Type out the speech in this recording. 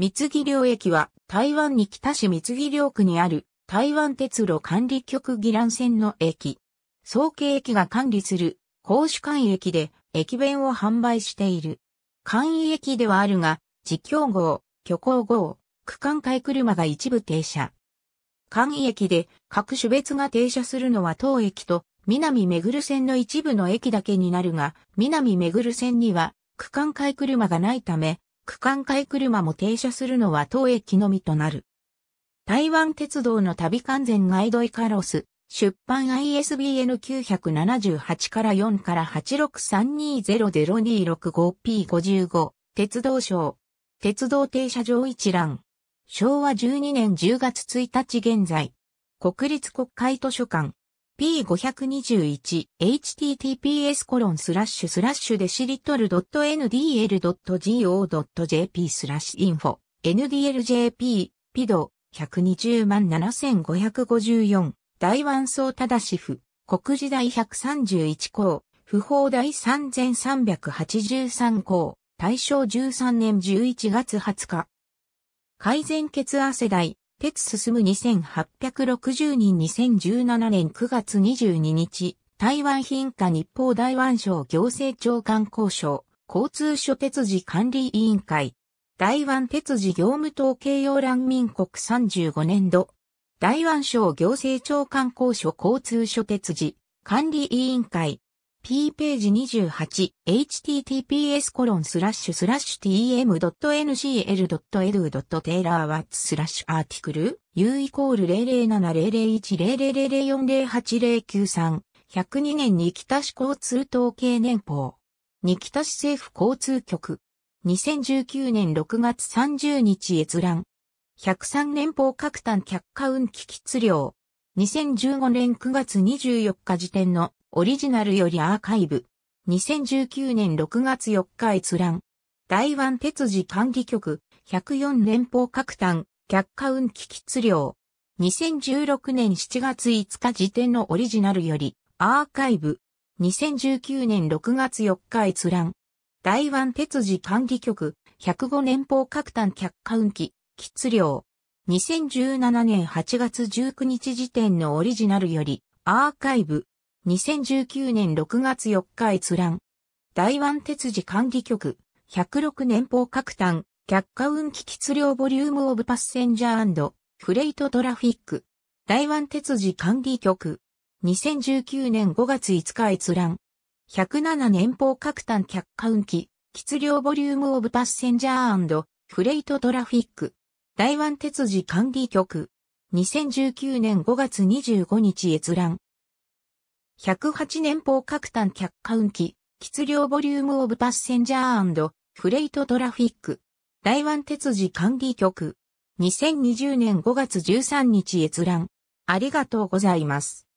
三木領駅は台湾に北市三木領区にある台湾鉄路管理局宜蘭線の駅。総計駅が管理する公主間駅で駅弁を販売している。簡易駅ではあるが、自強号、虚構号、区間会車が一部停車。簡易駅で各種別が停車するのは当駅と南目黒線の一部の駅だけになるが、南目黒線には区間会車がないため、区間会車も停車するのは当駅のみとなる。台湾鉄道の旅完全ガイドイカロス、出版 ISBN 978から4から 863200265P55、鉄道省、鉄道停車場一覧。昭和12年10月1日現在。国立国会図書館。P521 https コロンスラッシュスラッシュデシリトル .ndl.go.jp スラッシュインフォ。ndljp ピド120万7554大湾総正し府国時代131項。不法第3383項。大正13年11月20日。改善血圧世代。鉄進む2860人2017年9月22日、台湾品化日報台湾省行政長官交渉、交通諸鉄事管理委員会、台湾鉄事業務統計要欄民国35年度、台湾省行政長官交渉交通諸鉄事管理委員会、P ページ28、https コロンスラッシュスラッシュ tm.ncl.edu.tailorwatts スラッシュアーティクル u イコール007001000408093 102年に北市交通統計年報。に北市政府交通局。2019年6月30日閲覧。103年報各単客貨運機質量。2015年9月24日時点のオリジナルよりアーカイブ。2019年6月4日閲覧。台湾鉄事管理局、104連邦各単、客貨運機質量。2016年7月5日時点のオリジナルより、アーカイブ。2019年6月4日閲覧。台湾鉄事管理局、105年邦各単客貨運機、質量。2017年8月19日時点のオリジナルより、アーカイブ。2019年6月4日閲覧。台湾鉄事管理局、106年法各単、客貨運機質量ボリュームオブパッセンジャーフレイトトラフィック。台湾鉄事管理局、2019年5月5日閲覧。107年法各単客貨運機、質量ボリュームオブパッセンジャーフレイトトラフィック。台湾鉄事管理局。2019年5月25日閲覧。108年法各単客貨運機、質量ボリュームオブパッセンジャーフレイトトラフィック。台湾鉄事管理局。2020年5月13日閲覧。ありがとうございます。